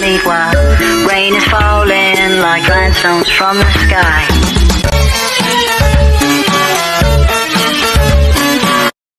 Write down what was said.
Meanwhile, rain is falling like grindstones from the sky.